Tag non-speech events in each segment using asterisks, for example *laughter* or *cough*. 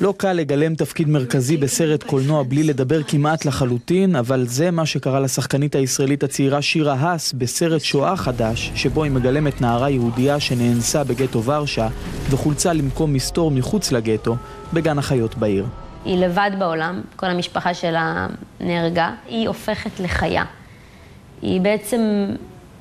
לא קל לגלם תפקיד מרכזי בסרט קולנוע בלי לדבר כמעט לחלוטין, אבל זה מה שקרה לשחקנית הישראלית הצעירה שירה האס בסרט שואה חדש, שבו היא מגלמת נערה יהודייה שנאנסה בגטו ורשה וחולצה למקום מסתור מחוץ לגטו, בגן החיות בעיר. היא לבד בעולם, כל המשפחה שלה נהרגה, היא הופכת לחיה. היא בעצם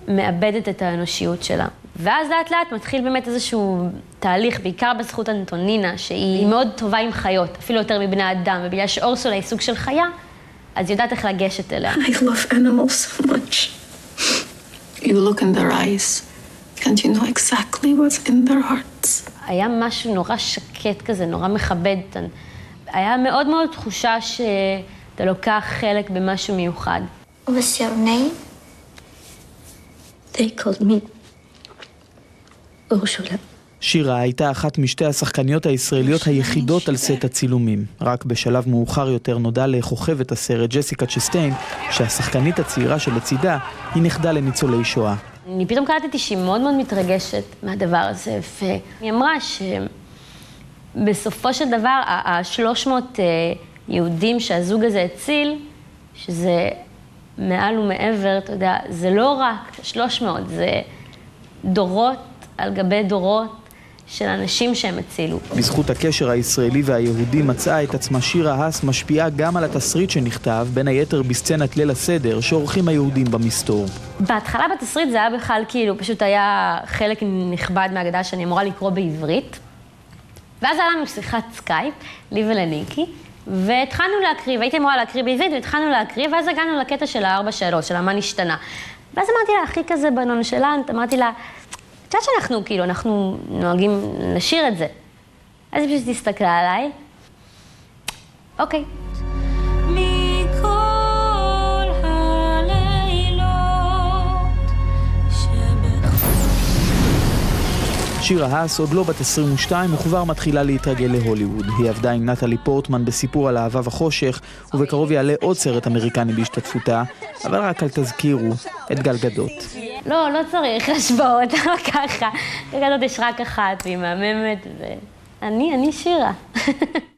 מאבדת את האנושיות שלה. ואז לאט לאט מתחיל באמת איזשהו תהליך, בעיקר בזכות אנטונינה, שהיא מאוד טובה עם חיות, אפילו יותר מבני אדם, ובגלל שאורסולה היא סוג של חיה, אז היא יודעת איך לגשת אליה. I love animals so much. You look in their eyes, and you know exactly what's in their hearts. היה משהו נורא שקט כזה, נורא מכבד. היה מאוד מאוד תחושה שאתה לוקח חלק במשהו מיוחד. What's your name? They called me Ursula. שירה הייתה אחת משתי השחקניות הישראליות היחידות על סט הצילומים. רק בשלב מאוחר יותר נודע לכוכבת הסרט, ג'סיקה צ'סטיין, שהשחקנית הצעירה שלצידה היא נכדה לניצולי שואה. אני פתאום קלטתי שהיא מאוד מאוד מתרגשת מהדבר הזה, והיא אמרה שבסופו של דבר, השלוש מאות יהודים שהזוג הזה הציל, שזה מעל ומעבר, אתה יודע, זה לא רק שלוש מאות, זה דורות על גבי דורות של אנשים שהם הצילו. בזכות הקשר הישראלי והיהודי מצאה את עצמה שירה האס משפיעה גם על התסריט שנכתב, בין היתר בסצנת ליל הסדר שעורכים היהודים במסתור. בהתחלה בתסריט זה היה בכלל כאילו, פשוט היה חלק נכבד מהגדה שאני אמורה לקרוא בעברית. ואז היה לנו שיחת סקייפ, לי ולניקי, והתחלנו להקריא, והייתי אמורה להקריא בעברית, והתחלנו להקריא, ואז הגענו לקטע של הארבע שאלות, של מה נשתנה. ואז אמרתי לה, הכי כזה בנונשלנט, אמרתי לה, את יודעת שאנחנו, כאילו, אנחנו נוהגים לשיר את זה. אז היא פשוט הסתכלה עליי. אוקיי. שירה האס עוד לא בת 22 וכבר מתחילה להתרגל להוליווד. היא עבדה עם נטלי פורטמן בסיפור על אהבה וחושך, ובקרוב יעלה עוד סרט אמריקני בהשתתפותה, אבל רק אל תזכירו את גלגדות. לא, לא צריך השוואות, *laughs* אבל ככה. גלגדות יש רק אחת, והיא מהממת, ואני, אני שירה. *laughs*